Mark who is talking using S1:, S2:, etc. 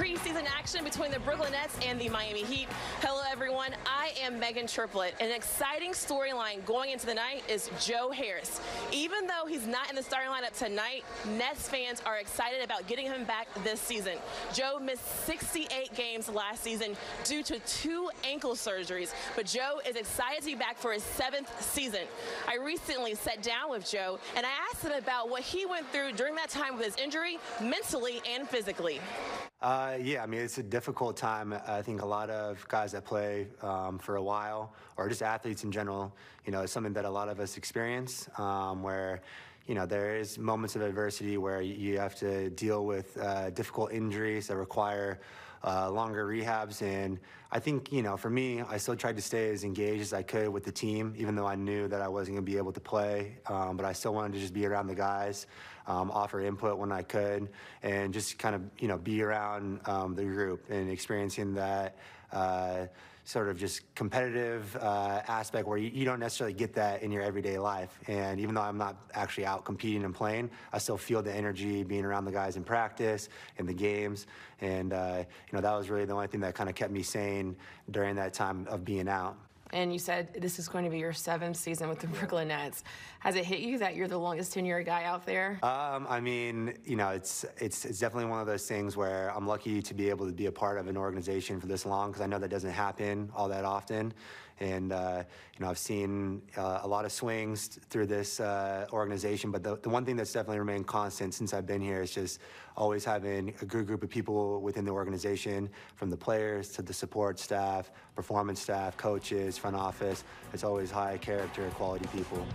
S1: preseason action between the Brooklyn Nets and the Miami Heat. Hello. I am Meghan Triplett. An exciting storyline going into the night is Joe Harris. Even though he's not in the starting lineup tonight, Nets fans are excited about getting him back this season. Joe missed 68 games last season due to two ankle surgeries, but Joe is excited to be back for his seventh season. I recently sat down with Joe and I asked him about what he went through during that time with his injury, mentally and physically.
S2: Uh, yeah, I mean, it's a difficult time. I think a lot of guys that play um, for a while, or just athletes in general, you know, it's something that a lot of us experience um, where, you know, there is moments of adversity where you have to deal with uh, difficult injuries that require uh, longer rehabs. And I think, you know, for me, I still tried to stay as engaged as I could with the team, even though I knew that I wasn't going to be able to play. Um, but I still wanted to just be around the guys, um, offer input when I could, and just kind of, you know, be around um, the group and experiencing that. Uh, sort of just competitive uh, aspect where you, you, don't necessarily get that in your everyday life. And even though I'm not actually out competing and playing, I still feel the energy being around the guys in practice, and the games. And, uh, you know, that was really the only thing that kind of kept me sane during that time of being out.
S1: And you said this is going to be your seventh season with the Brooklyn Nets. Has it hit you that you're the longest tenured guy out there?
S2: Um, I mean, you know, it's it's it's definitely one of those things where I'm lucky to be able to be a part of an organization for this long because I know that doesn't happen all that often. And uh, you know, I've seen uh, a lot of swings through this uh, organization, but the, the one thing that's definitely remained constant since I've been here is just always having a good group of people within the organization, from the players to the support staff, performance staff, coaches, front office. It's always high character, quality people.